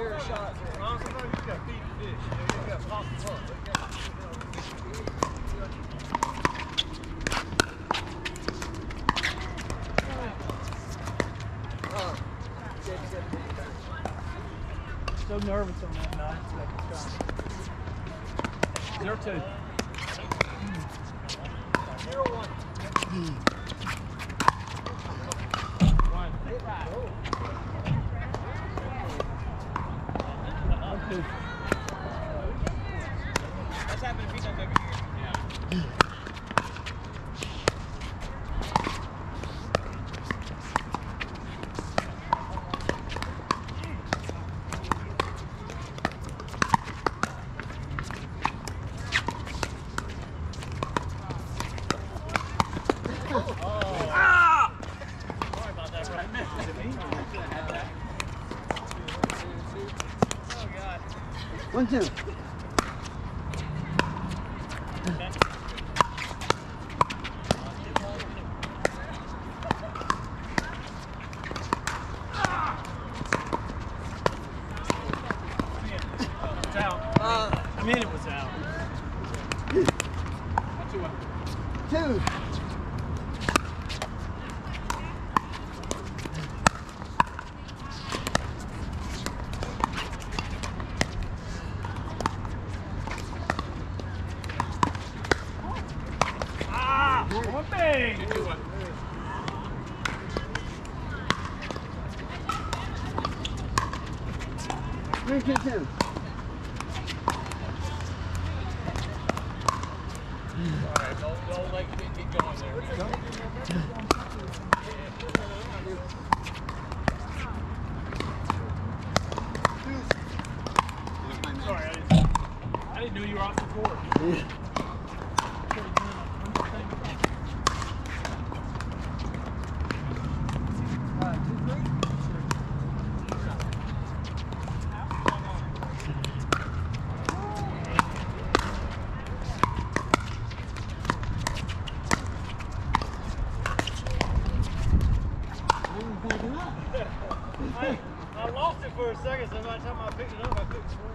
fair shot. Well, sometimes you got feed the fish. You, got pop the pump. So nervous on that nine second shot. Zero two. One, two. I mean, it was out. Two. Three, two, two. Alright, don't, don't let it get going there. Sorry, I didn't, I didn't know you were off the court. I, I lost it for a second, so by the time I picked it up, I couldn't swear.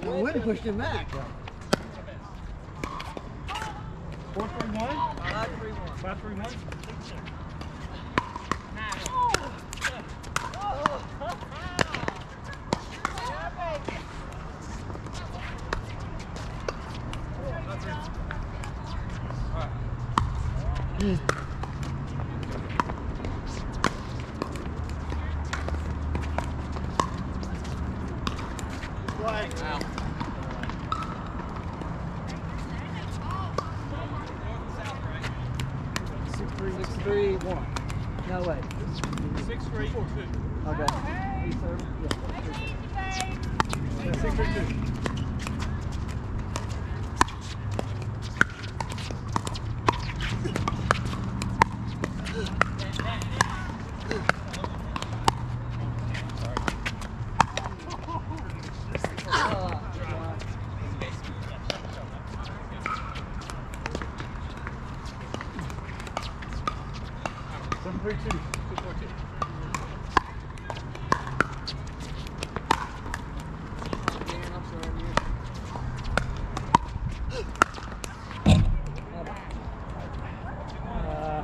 The wind pushed him back. Four, three, one? Five, three, one. Five, three, one? Six, three, one. No way. Six, three, oh, four, two. Okay. Yeah, six, three, two. Seven, three, two. Two, four, two. Uh,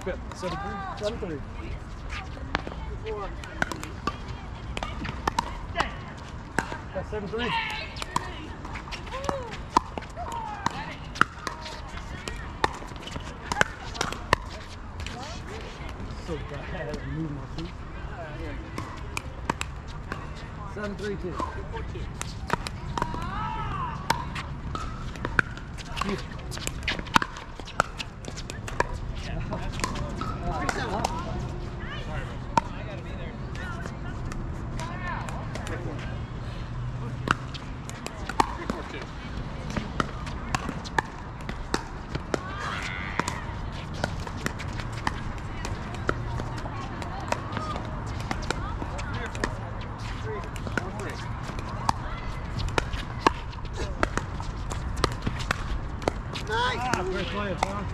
okay, three, two. play it, John.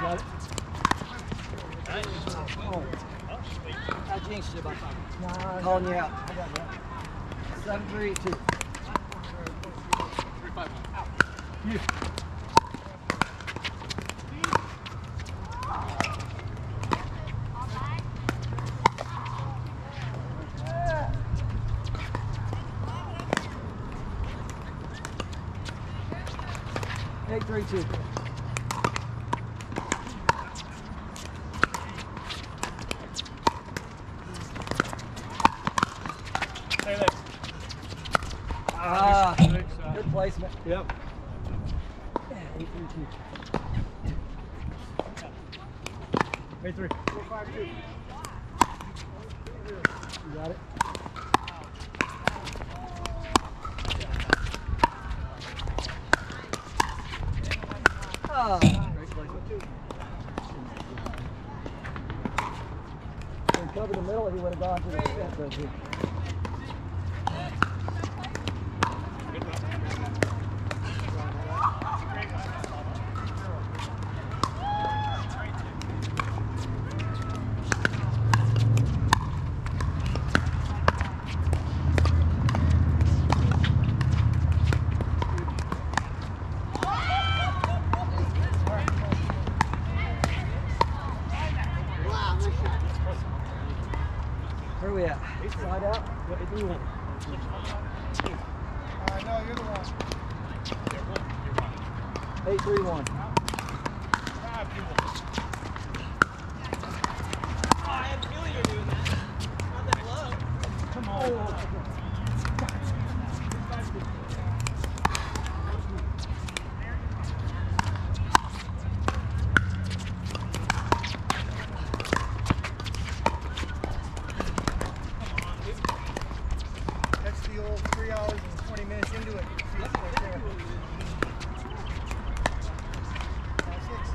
You got it? Oh. I jinxed you about Calling you out. Seven, three, two. Eight, three, two. Hey, look. Ah, Six, uh, good placement. Yep. Hey, three. Four, five, two. You got it? Oh. He covered the middle, he would have gone to the fence Where are we at? Slide out? Eight, three, one. Eight, three, one. That's the old three hours and 20 minutes into it. See it right there. Uh, six.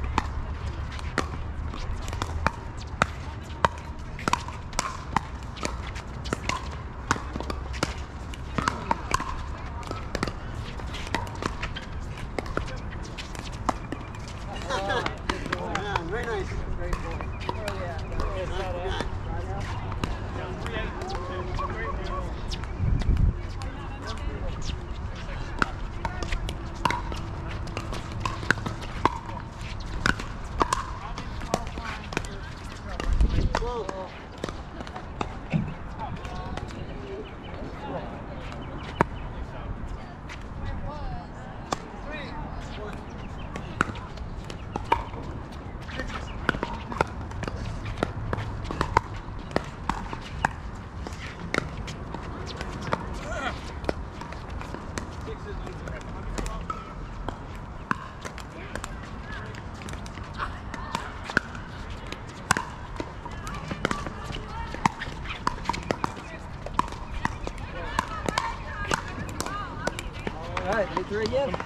very nice. Great ball. Where are we at? Slide out. Slide out. All right,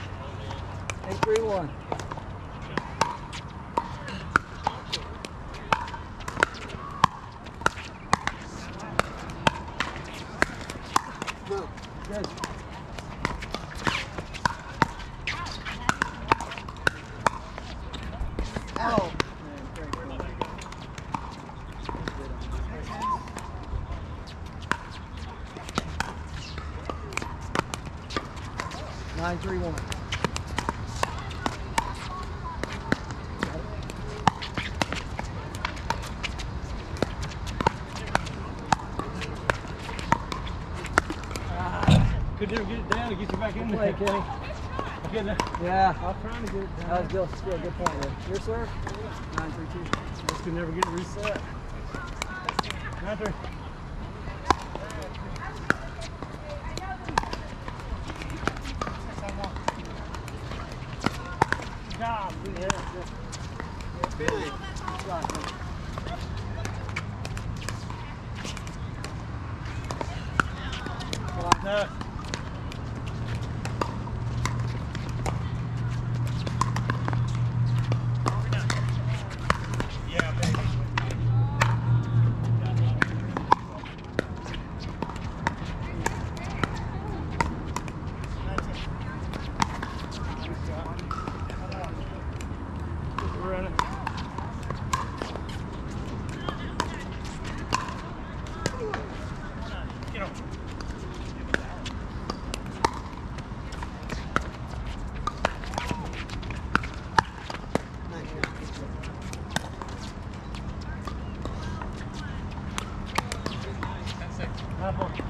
Could deal, get it down and get you back in play, there. Kenny. Okay, now. Yeah. I was trying to get it down. That was good, That's a good point there. Your serve? 932. This could never get reset. 9 God, yeah, yeah. Billy. Yeah, Billy. No. Half on.